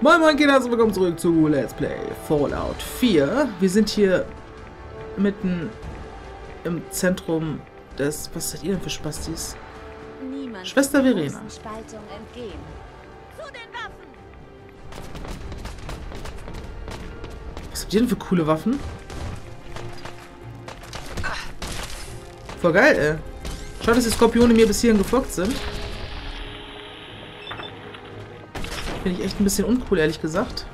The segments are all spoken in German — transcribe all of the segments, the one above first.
Moin Moin Kinder, herzlich willkommen zurück zu Let's Play Fallout 4. Wir sind hier mitten im Zentrum des... Was seid ihr denn für Spastis? Niemand Schwester Verena. Was habt ihr denn für coole Waffen? Voll geil, ey. Schade, dass die Skorpione mir bis hierhin gefolgt sind. Finde ich echt ein bisschen uncool, ehrlich gesagt.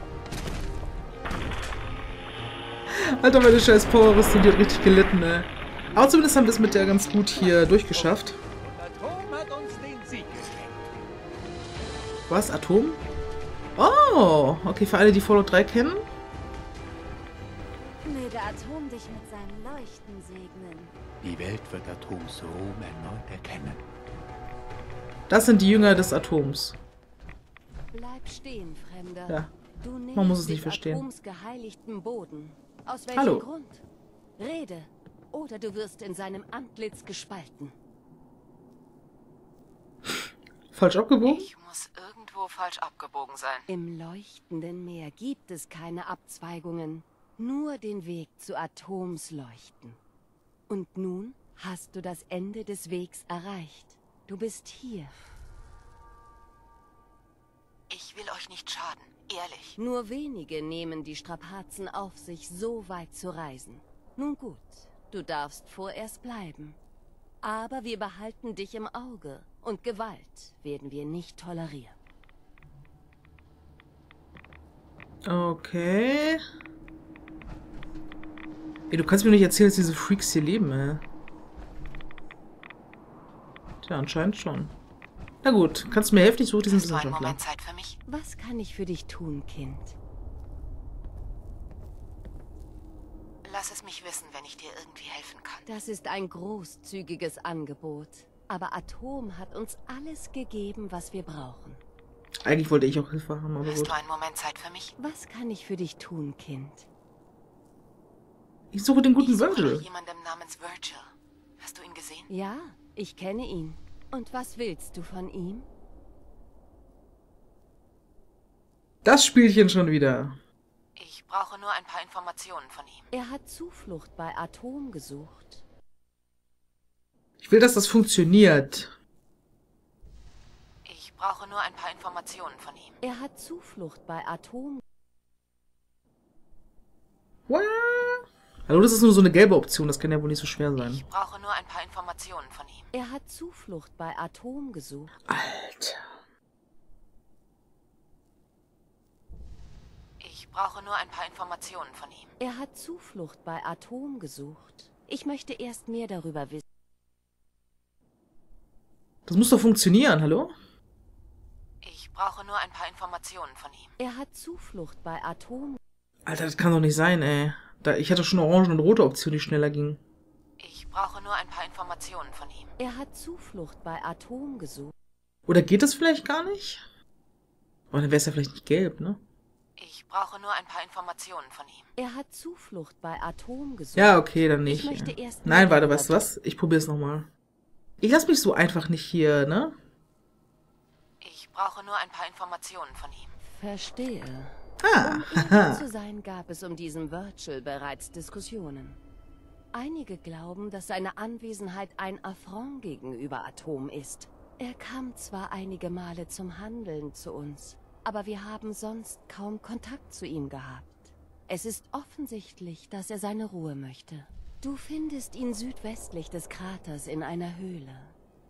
Alter, meine scheiß Power-Rüstung, die hat richtig gelitten, ey. Aber zumindest haben wir es mit der ganz gut hier durchgeschafft. Was? Atom? Oh, okay, für alle, die Fallout 3 kennen. Möge Atom dich mit seinem Leuchten segnen. Die Welt wird Atoms Ruhm erneut erkennen. Das sind die Jünger des Atoms. Bleib stehen, Fremder. Ja. Du Man muss es nicht dich verstehen. Atoms geheiligten Boden. Aus welchem Hallo. Grund? Rede, oder du wirst in seinem Antlitz gespalten. Falsch abgebogen? Ich muss irgendwo falsch abgebogen sein. Im leuchtenden Meer gibt es keine Abzweigungen, nur den Weg zu Atoms Leuchten. Und nun hast du das Ende des Wegs erreicht. Du bist hier. Ich will euch nicht schaden, ehrlich. Nur wenige nehmen die Strapazen auf sich, so weit zu reisen. Nun gut, du darfst vorerst bleiben. Aber wir behalten dich im Auge und Gewalt werden wir nicht tolerieren. Okay. Ey, du kannst mir nicht erzählen, dass diese Freaks hier leben, ey. Tja, anscheinend schon. Na gut, kannst du mir helfen? Ich suche diesen Hast du einen Wissenschaftler. Moment Zeit für mich? Was kann ich für dich tun, Kind? Lass es mich wissen, wenn ich dir irgendwie helfen kann. Das ist ein großzügiges Angebot. Aber Atom hat uns alles gegeben, was wir brauchen. Eigentlich wollte ich auch Hilfe haben, aber Hast gut. du einen Moment Zeit für mich? Was kann ich für dich tun, Kind? Ich suche den guten ich suche Virgil. jemandem namens Virgil. Hast du ihn gesehen? Ja, ich kenne ihn. Und was willst du von ihm? Das Spielchen schon wieder. Ich brauche nur ein paar Informationen von ihm. Er hat Zuflucht bei Atom gesucht. Ich will, dass das funktioniert. Ich brauche nur ein paar Informationen von ihm. Er hat Zuflucht bei Atom. What? Hallo, das ist nur so eine gelbe Option. Das kann ja wohl nicht so schwer sein. Ich brauche nur ein paar Informationen von ihm. Er hat Zuflucht bei Atom gesucht. Alter. Ich brauche nur ein paar Informationen von ihm. Er hat Zuflucht bei Atom gesucht. Ich möchte erst mehr darüber wissen. Das muss doch funktionieren, hallo? Ich brauche nur ein paar Informationen von ihm. Er hat Zuflucht bei Atom. Alter, das kann doch nicht sein, ey. Da, ich hatte schon orange und rote Option, die schneller ging. Ich brauche nur ein paar Informationen von ihm. Er hat Zuflucht bei Atom gesucht. Oder geht das vielleicht gar nicht? Aber dann wäre es ja vielleicht nicht gelb, ne? Ich brauche nur ein paar Informationen von ihm. Er hat Zuflucht bei Atom gesucht. Ja, okay, dann nicht. Ich möchte ja. erst Nein, warte, weißt du was? Ich probier's nochmal. Ich lass mich so einfach nicht hier, ne? Ich brauche nur ein paar Informationen von ihm. Verstehe. Ah, zu sein, gab es um diesen Virgil bereits Diskussionen. Einige glauben, dass seine Anwesenheit ein Affront gegenüber Atom ist. Er kam zwar einige Male zum Handeln zu uns, aber wir haben sonst kaum Kontakt zu ihm gehabt. Es ist offensichtlich, dass er seine Ruhe möchte. Du findest ihn südwestlich des Kraters in einer Höhle.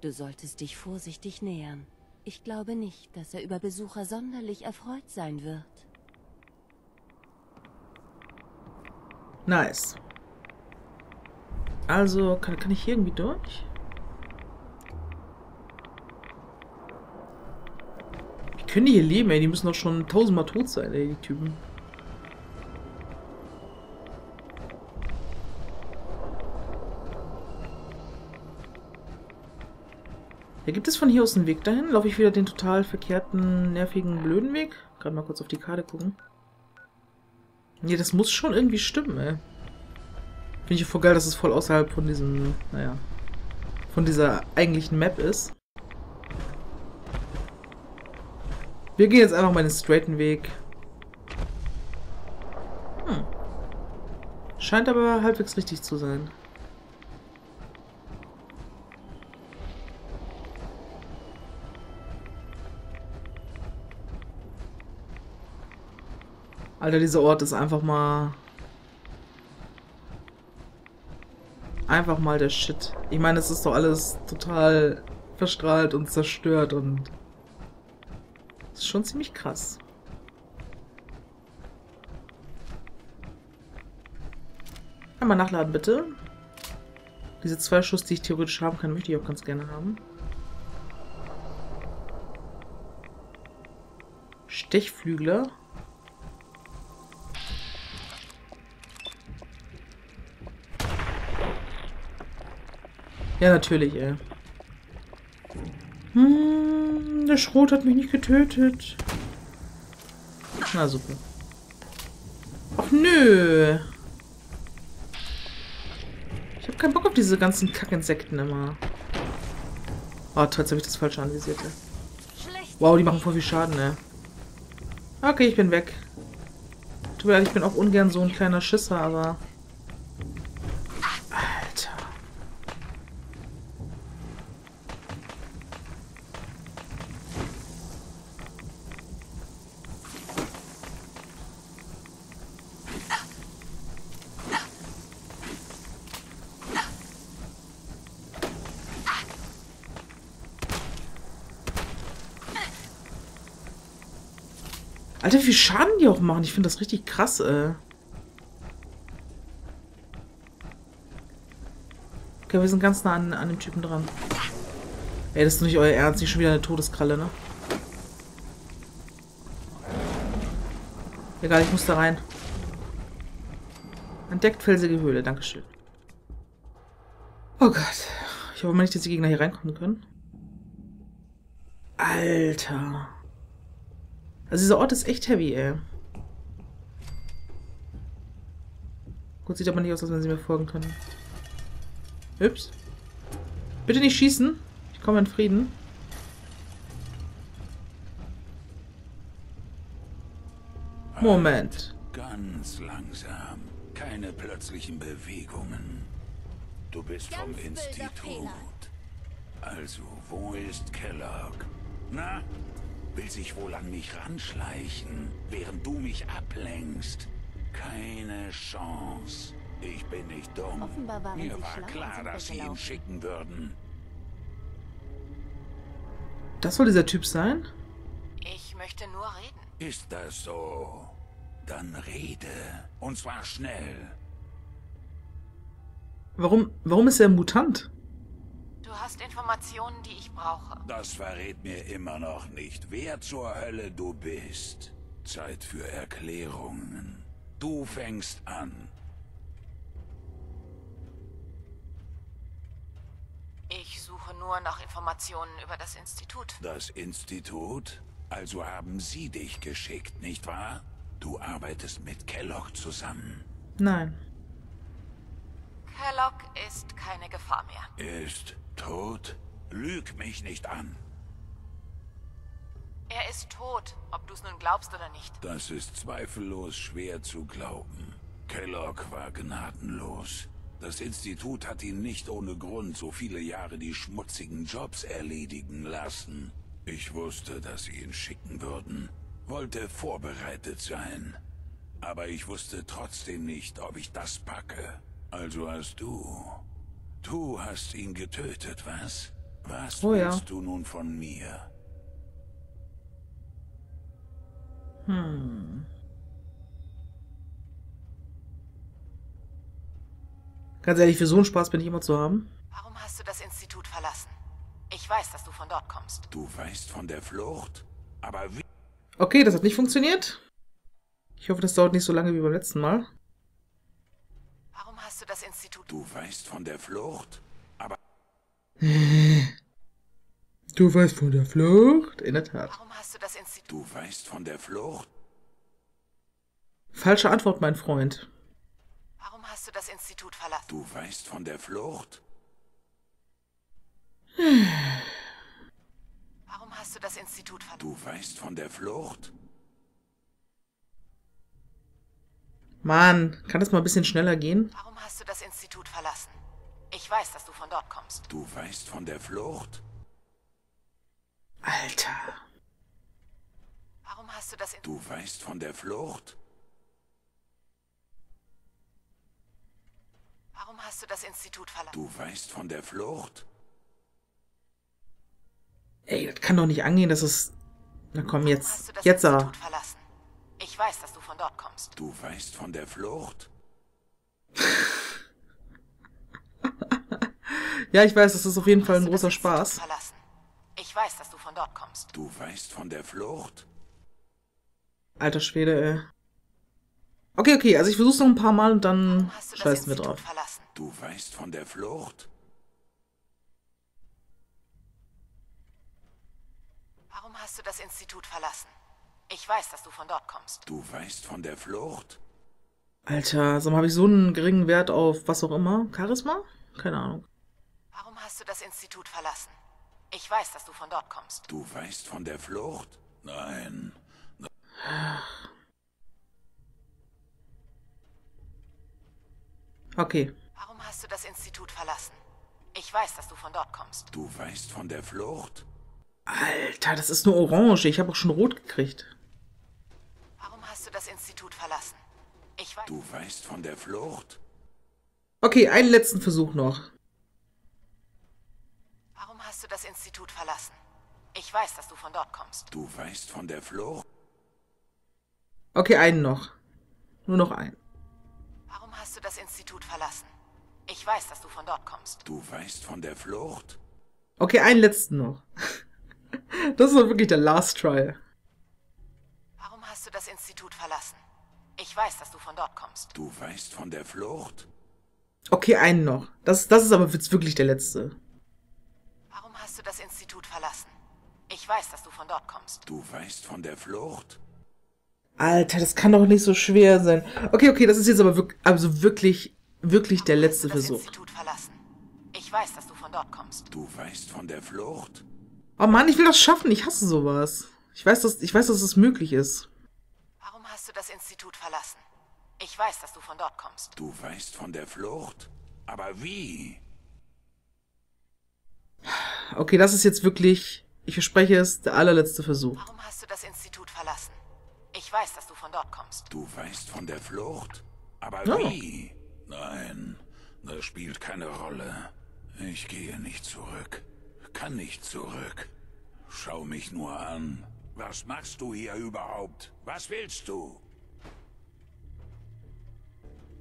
Du solltest dich vorsichtig nähern. Ich glaube nicht, dass er über Besucher sonderlich erfreut sein wird. Nice. Also, kann, kann ich hier irgendwie durch? Wie können die hier leben, ey? Die müssen doch schon tausendmal tot sein, ey, die Typen. Ja, gibt es von hier aus einen Weg dahin? Laufe ich wieder den total verkehrten, nervigen, blöden Weg? Gerade mal kurz auf die Karte gucken. Nee, das muss schon irgendwie stimmen, ey. Finde ich voll geil, dass es voll außerhalb von diesem, naja, von dieser eigentlichen Map ist. Wir gehen jetzt einfach mal den straighten Weg. Hm. Scheint aber halbwegs richtig zu sein. Alter, dieser Ort ist einfach mal... Einfach mal der Shit. Ich meine, es ist doch alles total verstrahlt und zerstört und... Das ist schon ziemlich krass. Einmal nachladen, bitte. Diese zwei Schuss, die ich theoretisch haben kann, möchte ich auch ganz gerne haben. Stechflügler. Ja, natürlich, ey. Hm, der Schrot hat mich nicht getötet. Na super. Ach nö. Ich habe keinen Bock auf diese ganzen Kackinsekten immer. Oh, trotzdem habe ich das falsch anvisiert. Wow, die machen voll viel Schaden, ne? Okay, ich bin weg. Tut mir leid, ich bin auch ungern so ein kleiner Schisser, aber... Alter. Alter, wie viel Schaden die auch machen. Ich finde das richtig krass, ey. Okay, wir sind ganz nah an, an dem Typen dran. Ey, das ist nicht euer Ernst. Nicht schon wieder eine Todeskralle, ne? Egal, ich muss da rein. Entdeckt felsige Höhle, Dankeschön. Oh Gott. Ich hoffe mal nicht, dass die Gegner hier reinkommen können. Alter. Also dieser Ort ist echt heavy, ey. Gut, sieht aber nicht aus, als wenn sie mir folgen können. Ups. Bitte nicht schießen. Ich komme in Frieden. Moment. Ganz langsam. Keine plötzlichen Bewegungen. Du bist vom Ganz wilder Institut. Also, wo ist Kellogg? Na? Will sich wohl an mich ranschleichen, während du mich ablenkst. Keine Chance. Ich bin nicht dumm. Offenbar waren Mir sie war klar, dass sie ihn schicken würden. Das soll dieser Typ sein? Ich möchte nur reden. Ist das so? Dann rede. Und zwar schnell. Warum, warum ist er ein Mutant? Du hast Informationen, die ich brauche. Das verrät mir immer noch nicht, wer zur Hölle du bist. Zeit für Erklärungen. Du fängst an. Ich suche nur nach Informationen über das Institut. Das Institut? Also haben sie dich geschickt, nicht wahr? Du arbeitest mit Kellogg zusammen. Nein. Kellogg ist keine Gefahr mehr. Ist tot? Lüg mich nicht an. Er ist tot, ob du es nun glaubst oder nicht. Das ist zweifellos schwer zu glauben. Kellogg war gnadenlos. Das Institut hat ihn nicht ohne Grund so viele Jahre die schmutzigen Jobs erledigen lassen. Ich wusste, dass sie ihn schicken würden, wollte vorbereitet sein. Aber ich wusste trotzdem nicht, ob ich das packe. Also hast du. Du hast ihn getötet, was? Was Oh ja. willst du nun von mir? Hm. Ganz ehrlich, für so einen Spaß bin ich immer zu haben. Warum hast du das Institut verlassen? Ich weiß, dass du von dort kommst. Du weißt von der Flucht? Aber wie? Okay, das hat nicht funktioniert. Ich hoffe, das dauert nicht so lange wie beim letzten Mal. Hast du das Institut... Du weißt von der Flucht? Aber Du weißt von der Flucht? In der Tat. Warum hast du das Institut... du weißt von der Flucht? Falsche Antwort, mein Freund. Warum hast du das Institut verlassen? Du weißt von der Flucht? Warum hast du das Institut verlassen? Du weißt von der Flucht? Mann, kann das mal ein bisschen schneller gehen? Warum hast du das Institut verlassen? Ich weiß, dass du von dort kommst. Du weißt von der Flucht? Alter. Warum hast du das in Du weißt von der Flucht? Warum hast du das Institut verlassen? Du weißt von der Flucht? Ey, das kann doch nicht angehen, dass es... Na komm, Warum jetzt. hast du das Jetzt aber. Institut verlassen? Ich weiß, dass du von dort kommst. Du weißt von der Flucht? Ja, ich weiß, das ist auf jeden Fall ein großer Spaß. Verlassen? Ich weiß, dass du von dort kommst. Du weißt von der Flucht? Alter Schwede, ey. Okay, okay, also ich versuch's noch ein paar Mal und dann scheißen wir drauf. verlassen? Du weißt von der Flucht? Warum hast du das Institut verlassen? Ich weiß, dass du von dort kommst. Du weißt von der Flucht? Alter, sag mal, habe ich so einen geringen Wert auf was auch immer? Charisma? Keine Ahnung. Warum hast du das Institut verlassen? Ich weiß, dass du von dort kommst. Du weißt von der Flucht? Nein. Okay. Warum hast du das Institut verlassen? Ich weiß, dass du von dort kommst. Du weißt von der Flucht? Alter, das ist nur orange. Ich habe auch schon rot gekriegt. Hast du das Institut verlassen? Ich weiß. Du weißt von der Flucht? Okay, einen letzten Versuch noch. Warum hast du das Institut verlassen? Ich weiß, dass du von dort kommst. Du weißt von der Flucht? Okay, einen noch. Nur noch einen. Warum hast du das Institut verlassen? Ich weiß, dass du von dort kommst. Du weißt von der Flucht? Okay, einen letzten noch. Das ist wirklich der Last Try. Das Institut verlassen? Ich weiß, dass du von dort kommst. Du weißt von der Flucht? Okay, einen noch. Das, das ist aber jetzt wirklich der letzte. Warum hast du das Institut verlassen? Ich weiß, dass du von dort kommst. Du weißt von der Flucht? Alter, das kann doch nicht so schwer sein. Okay, okay, das ist jetzt aber wirklich, also wirklich, wirklich der Warum letzte hast du das Versuch. Institut verlassen? Ich weiß, dass du von dort kommst. Du weißt von der Flucht? Oh Mann, ich will das schaffen. Ich hasse sowas. Ich weiß, dass, ich weiß, dass es möglich ist. Hast du das Institut verlassen? Ich weiß, dass du von dort kommst. Du weißt von der Flucht? Aber wie? Okay, das ist jetzt wirklich, ich verspreche es, der allerletzte Versuch. Warum hast du das Institut verlassen? Ich weiß, dass du von dort kommst. Du weißt von der Flucht? Aber Ja. wie? Nein, das spielt keine Rolle. Ich gehe nicht zurück. Kann nicht zurück. Schau mich nur an. Was machst du hier überhaupt? Was willst du?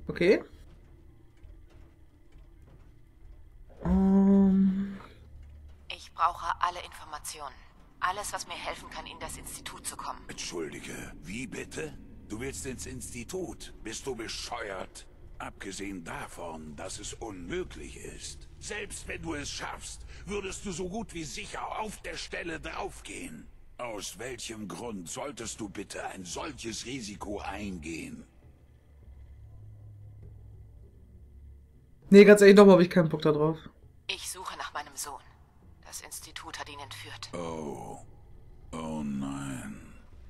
Okay. Ähm, Ich brauche alle Informationen. Alles, was mir helfen kann, in das Institut zu kommen. Entschuldige, wie bitte? Du willst ins Institut? Bist du bescheuert? Abgesehen davon, dass es unmöglich ist. Selbst wenn du es schaffst, würdest du so gut wie sicher auf der Stelle draufgehen. Aus welchem Grund solltest du bitte ein solches Risiko eingehen? nee, ganz ehrlich, nochmal habe ich keinen Bock da drauf. Ich suche nach meinem Sohn. Das Institut hat ihn entführt. Oh. Oh nein.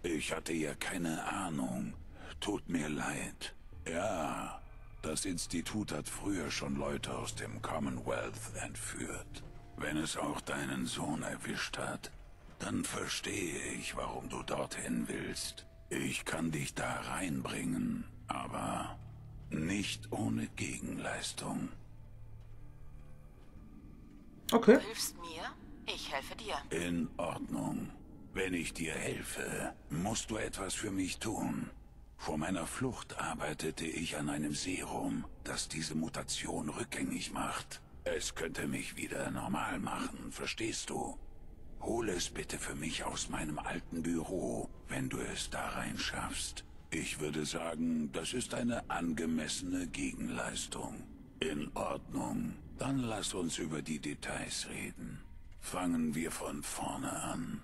Ich hatte ja keine Ahnung. Tut mir leid. Ja, das Institut hat früher schon Leute aus dem Commonwealth entführt. Wenn es auch deinen Sohn erwischt hat, dann verstehe ich, warum du dorthin willst. Ich kann dich da reinbringen, aber nicht ohne Gegenleistung. Okay. Du hilfst mir, ich helfe dir. In Ordnung. Wenn ich dir helfe, musst du etwas für mich tun. Vor meiner Flucht arbeitete ich an einem Serum, das diese Mutation rückgängig macht. Es könnte mich wieder normal machen, verstehst du? Hol es bitte für mich aus meinem alten Büro, wenn du es da rein schaffst. Ich würde sagen, das ist eine angemessene Gegenleistung. In Ordnung. Dann lass uns über die Details reden. Fangen wir von vorne an.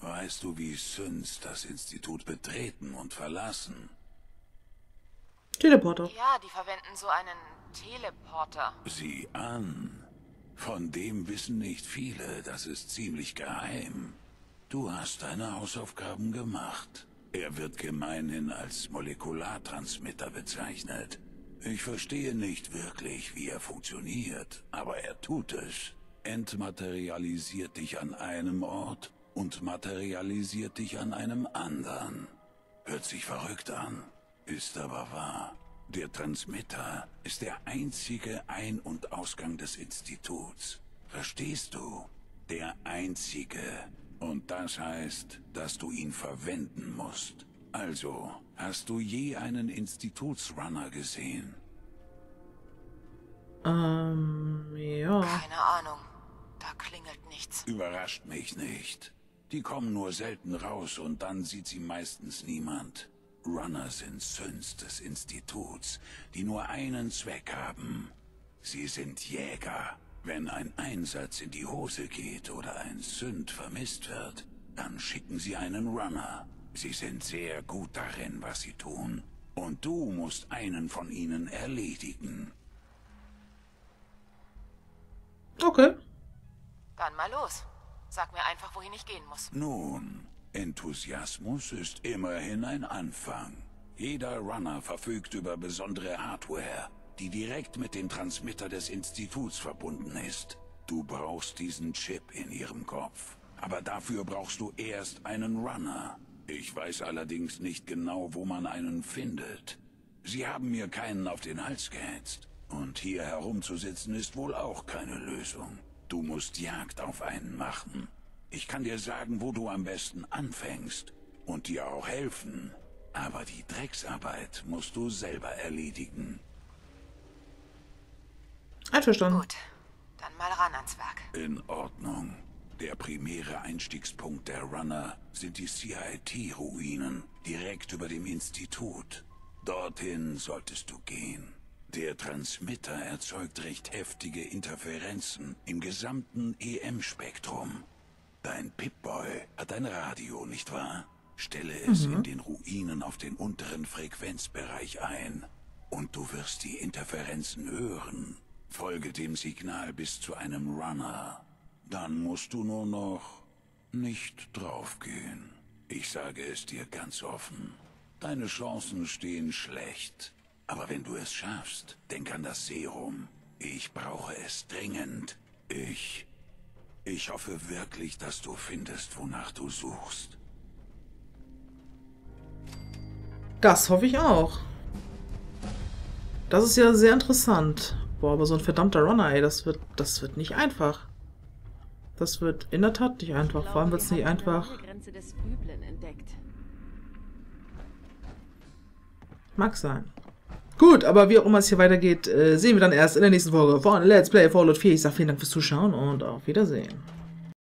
Weißt du, wie Süns das Institut betreten und verlassen? Teleporter. Ja, die verwenden so einen Teleporter. Sieh an. Von dem wissen nicht viele, das ist ziemlich geheim. Du hast deine Hausaufgaben gemacht. Er wird gemeinhin als Molekulartransmitter bezeichnet. Ich verstehe nicht wirklich, wie er funktioniert, aber er tut es. Entmaterialisiert dich an einem Ort und materialisiert dich an einem anderen. Hört sich verrückt an, ist aber wahr. Der Transmitter ist der einzige Ein- und Ausgang des Instituts. Verstehst du? Der einzige. Und das heißt, dass du ihn verwenden musst. Also, hast du je einen Institutsrunner gesehen? Ähm, ja. Keine Ahnung. Da klingelt nichts. Überrascht mich nicht. Die kommen nur selten raus und dann sieht sie meistens niemand. Runner sind Süns des Instituts, die nur einen Zweck haben. Sie sind Jäger. Wenn ein Einsatz in die Hose geht oder ein Sünd vermisst wird, dann schicken sie einen Runner. Sie sind sehr gut darin, was sie tun. Und du musst einen von ihnen erledigen. Okay. Dann mal los. Sag mir einfach, wohin ich gehen muss. Nun, Enthusiasmus ist immerhin ein Anfang. Jeder Runner verfügt über besondere Hardware, die direkt mit dem Transmitter des Instituts verbunden ist. Du brauchst diesen Chip in ihrem Kopf. Aber dafür brauchst du erst einen Runner. Ich weiß allerdings nicht genau, wo man einen findet. Sie haben mir keinen auf den Hals gehetzt. Und hier herumzusitzen ist wohl auch keine Lösung. Du musst Jagd auf einen machen. Ich kann dir sagen, wo du am besten anfängst und dir auch helfen. Aber die Drecksarbeit musst du selber erledigen. Einverstanden. Gut. Dann mal ran ans Werk. In Ordnung. Der primäre Einstiegspunkt der Runner sind die CIT-Ruinen, direkt über dem Institut. Dorthin solltest du gehen. Der Transmitter erzeugt recht heftige Interferenzen im gesamten EM-Spektrum. Dein Pip-Boy hat ein Radio, nicht wahr? Stelle es in den Ruinen auf den unteren Frequenzbereich ein. Und du wirst die Interferenzen hören. Folge dem Signal bis zu einem Runner. Dann musst du nur noch nicht draufgehen. Ich sage es dir ganz offen. Deine Chancen stehen schlecht. Aber wenn du es schaffst, denk an das Serum. Ich brauche es dringend. Ich... Ich hoffe wirklich, dass du findest, wonach du suchst. Das hoffe ich auch. Das ist ja sehr interessant. Boah, aber so ein verdammter Runner, ey, das wird, das wird nicht einfach. Das wird in der Tat nicht einfach. Vor allem wird es nicht einfach. Grenze des Üblen entdeckt. Mag sein. Gut, aber wie auch immer es hier weitergeht, äh, sehen wir dann erst in der nächsten Folge von Let's Play Fallout 4. Ich sage vielen Dank fürs Zuschauen und auf Wiedersehen.